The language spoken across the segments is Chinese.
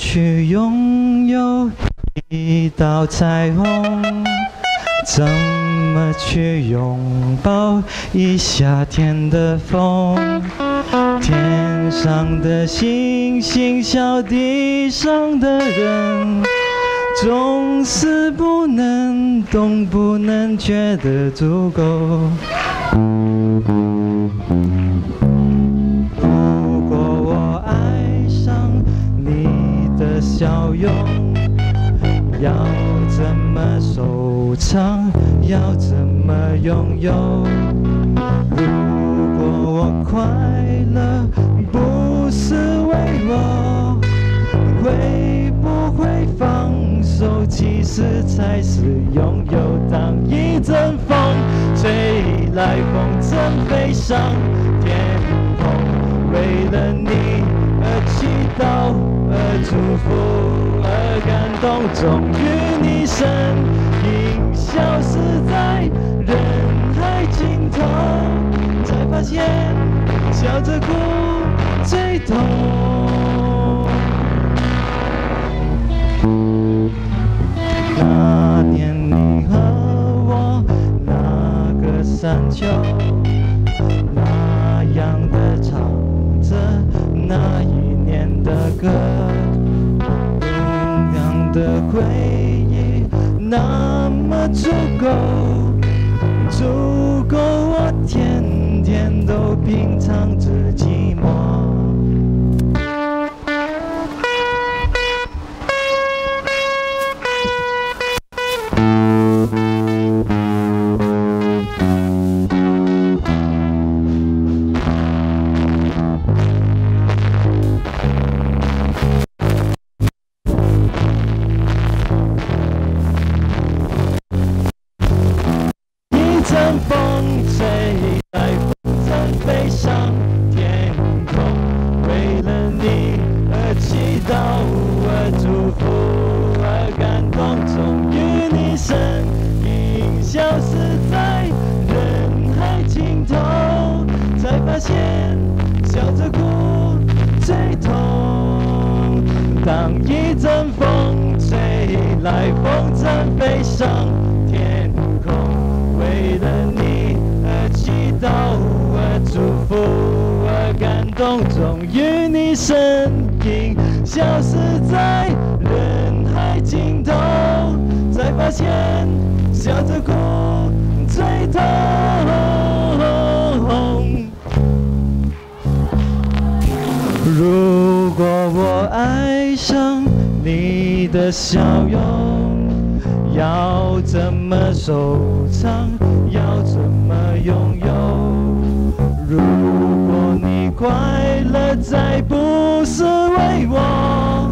去拥有一道彩虹？怎么去拥抱一夏天的风？天上的星星笑地上的人，总是不能懂，不能觉得足够。拥有？如果我快乐不是为我，会不会放手？其实才是拥有。当一阵风吹来，风筝飞上天空，为了你而祈祷，而祝福，而感动，终于你身影消失在笑着哭最痛。那年你和我那个山丘，那样的唱着那一年的歌，同样的回忆那么足够，吹来，风筝飞上天空，为了你而祈祷，而祝福，而感动，终于你身影消失在人海尽头，才发现笑着哭最痛。的笑容，要怎么收藏？要怎么拥有？如果你快乐再不是为我，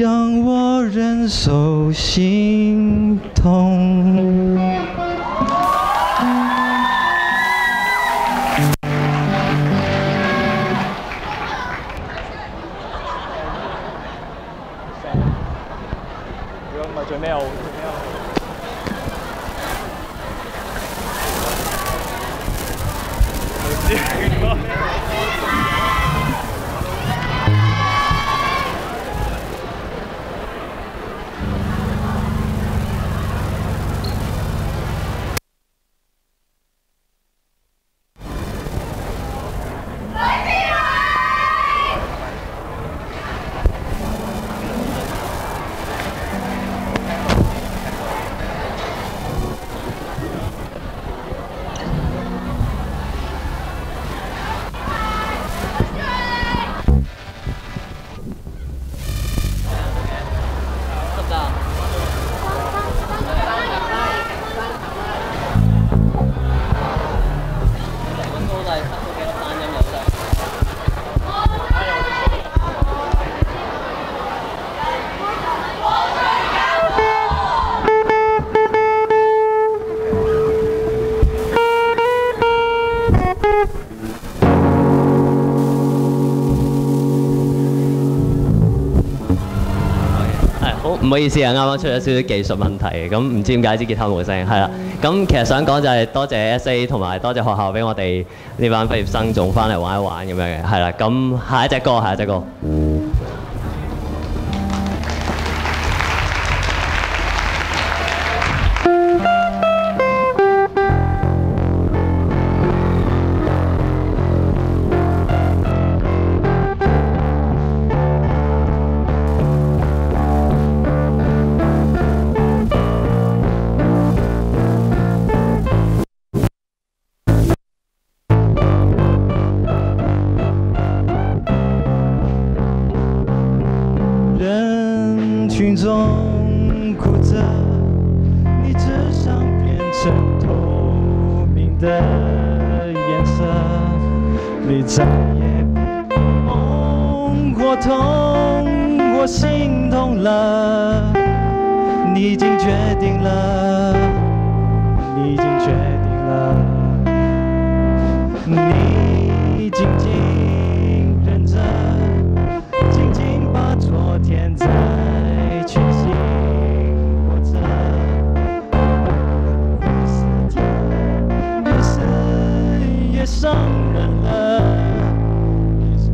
让我忍受心痛。唔好意思啊，啱啱出咗少少技術問題，咁唔知點解支吉他冇聲，係啦。咁其實想講就係多謝 SA 同埋多謝學校俾我哋呢班畢業生仲翻嚟玩一玩咁樣嘅，係啦。咁下一隻歌，下一隻歌。心中哭着，你只想变成透明的颜色，你再也不梦或痛或心痛了，你已经决定了，你已经决定了，你静静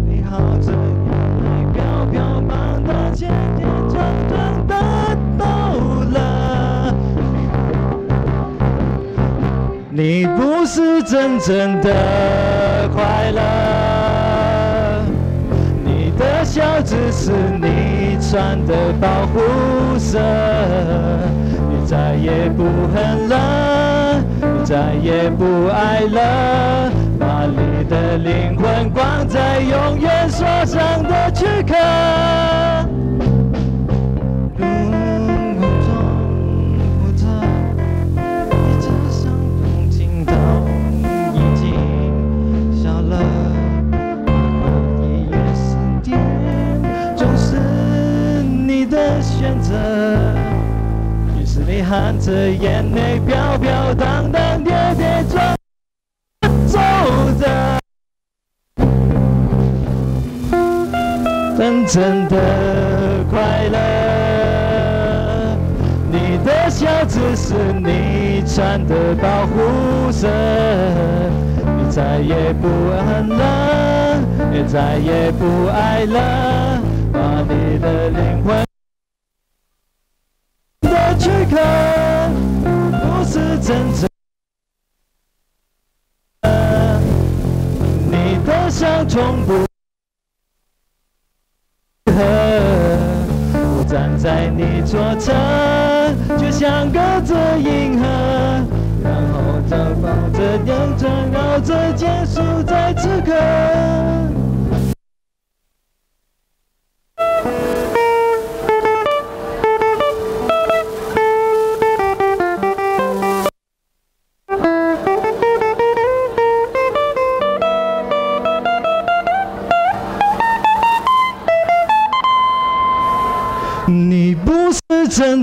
你含着眼泪飘飘荡荡，渐渐真正的走了。你不是真正的快乐。你的笑只是你穿的保护色，你再也不恨了，你再也不爱了，你的灵魂关在永远锁上的躯壳。路空中活着，一直伤痛尽头已经笑了。一夜思念，总是你的选择。于是你含着眼泪，飘飘荡荡，跌跌撞真正的快乐，你的笑只是你穿的保护色。你再也不恨了，也再也不爱了，把你的灵魂的躯壳，不是真正的，你的伤从不在你左侧，就像隔着银河，然后再抱着吊着，绕着结束在此刻。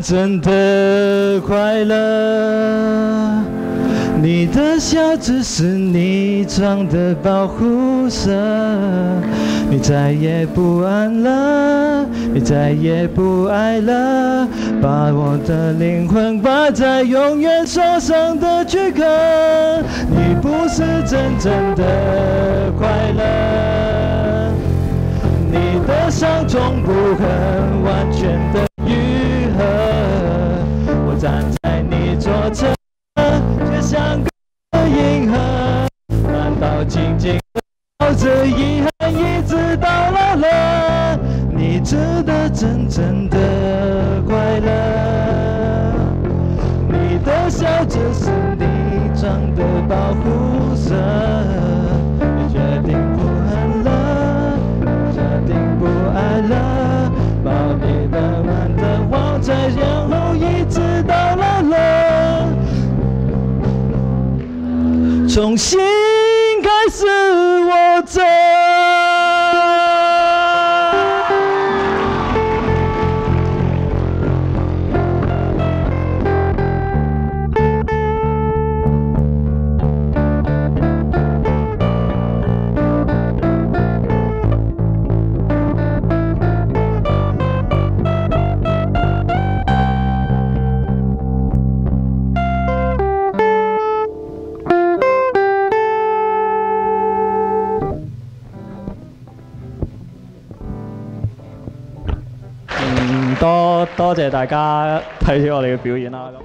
真的快乐，你的笑只是你装的保护色。你再也不安了，你再也不爱了，把我的灵魂挂在永远锁上的躯壳。你不是真正的快乐。你的伤从不肯完全的真的快乐。你的笑只是你装的保护色。你决定不恨了。决定不爱了，把你的满的忘在然后一直到老了，重新开始活着。多謝大家睇咗我哋嘅表演啦。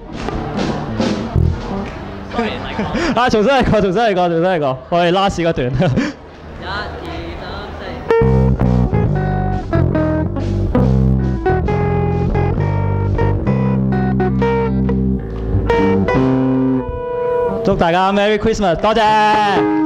啊，重新嚟過，重新嚟過，重新嚟過，我哋 last 嗰段。祝大家 Merry Christmas，多謝。